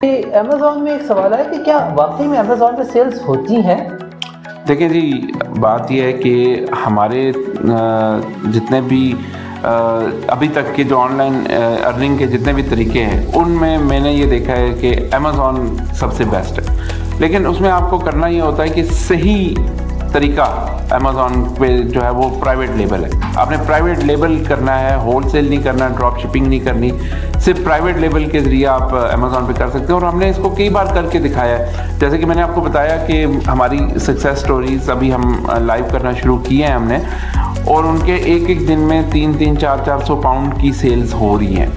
Amazon में एक सवाल है कि क्या वाकई में अमेजोन पे सेल्स होती हैं? देखिए जी, बात यह है कि हमारे जितने भी अभी तक के जो ऑनलाइन अर्निंग के जितने भी तरीके हैं, उनमें मैंने ये देखा है कि अमेज़ोन सबसे बेस्ट है। लेकिन उसमें आपको करना ये होता है कि सही तरीका अमेज़ोन पे जो है वो प्राइवेट लेबल है। आपने प्राइवेट लेबल करना है होल सेल नहीं करना ड्रॉप शिपिंग नहीं करनी, सिर्फ़ प्राइवेट लेबल के ज़रिए आप अमेज़ोन पे कर सकते हैं। और हमने इसको कई बार करके दिखाया है। जैसे कि मैंने आपको बताया कि हमारी सक्सेस स्टोरीज अभी हम लाइव करना शुरू किए हैं हमने, और उनके एक एक दिन में तीन तीन चार चार सौ पाउंड की सेल्स हो रही हैं।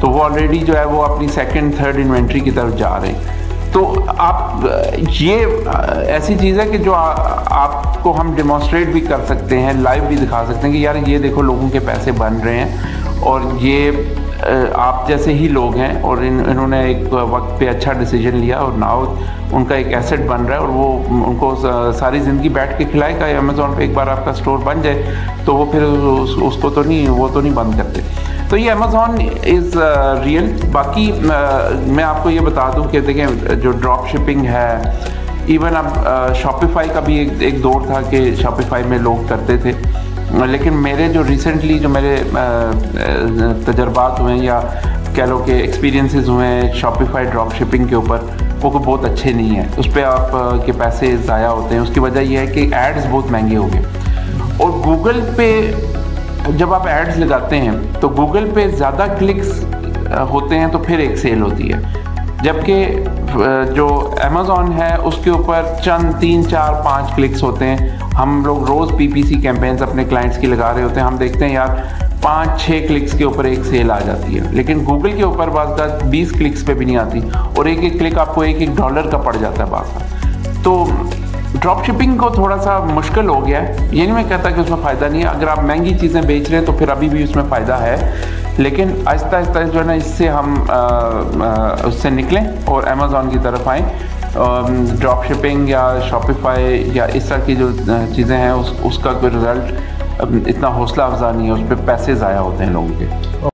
तो वो ऑलरेडी जो है वो अपनी सेकेंड थर्ड इन्वेंट्री की तरफ़ जा रहे हैं। तो आप ये ऐसी चीज़ है कि जो आ, आपको हम डिमॉन्स्ट्रेट भी कर सकते हैं लाइव भी दिखा सकते हैं कि यार ये देखो लोगों के पैसे बन रहे हैं और ये आप जैसे ही लोग हैं और इन इन्होंने एक वक्त पे अच्छा डिसीज़न लिया और नाउ उनका एक एसेट बन रहा है और वो उनको सारी ज़िंदगी बैठ के खिलाएगा अमेज़ोन पे एक बार आपका स्टोर बन जाए तो वो फिर उस, उसको तो नहीं वो तो नहीं बंद करते। तो ये अमेज़ोन इज़ रियल बाकी uh, मैं आपको ये बता दूँ कि देखें जो ड्रॉप शिपिंग है इवन अब शॉपिफाई uh, का भी एक, एक दौर था कि शॉपिफाई में लोग करते थे। लेकिन मेरे जो रिसेंटली जो मेरे uh, तजर्बात हुए या कह लो कि एक्सपीरियंसेस हुए हैं शॉपिफाई ड्रॉप शिपिंग के ऊपर वो बहुत अच्छे नहीं है। उस पर आप के पैसे ज़ाया होते हैं। उसकी वजह यह है कि एड्स बहुत महँगे हो गए। और गूगल पे जब आप एड्स लगाते हैं तो गूगल पे ज़्यादा क्लिक्स होते हैं तो फिर एक सेल होती है। जबकि जो अमेज़ॉन है, उसके ऊपर चंद, तीन, चार, पाँच क्लिक्स होते हैं। हम लोग रोज़ पीपीसी कैंपेन्स अपने क्लाइंट्स की लगा रहे होते हैं। हम देखते हैं, यार, पाँच छः क्लिक्स के ऊपर एक सेल आ जाती है। लेकिन गूगल के ऊपर बात बीस क्लिक्स पे भी नहीं आती। और एक एक क्लिक आपको एक एक डॉलर का पड़ जाता है बात। तो ड्रॉप शिपिंग को थोड़ा सा मुश्किल हो गया है। ये नहीं मैं कहता कि उसमें फ़ायदा नहीं है। अगर आप महँगी चीज़ें बेच रहे हैं तो फिर अभी भी उसमें फ़ायदा है। लेकिन आहिस्ता आहिस्ता जो है ना, इससे हम उससे निकलें और अमेज़ोन की तरफ़ आएँ। ड्रॉप शिपिंग या शॉपिफाई या इस तरह की जो चीज़ें हैं, उस, उसका कोई रिज़ल्ट इतना हौसला अफजा नहीं है। उस पर पैसे ज़ाया होते हैं लोगों के।